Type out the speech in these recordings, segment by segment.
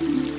Woo!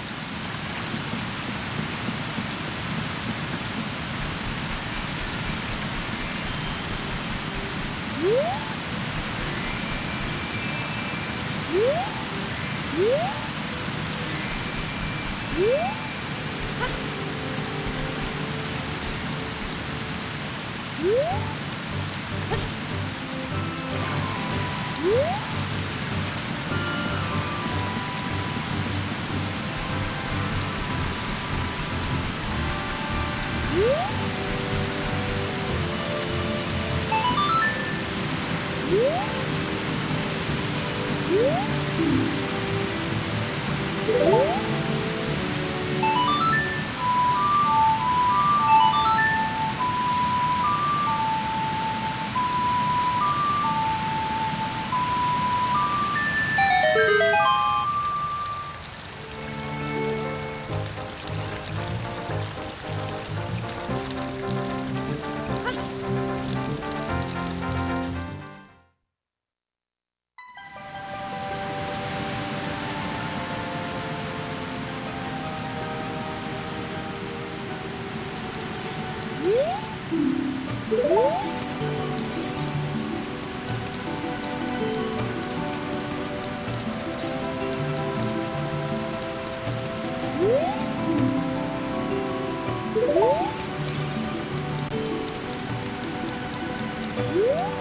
Woo!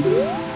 Ha!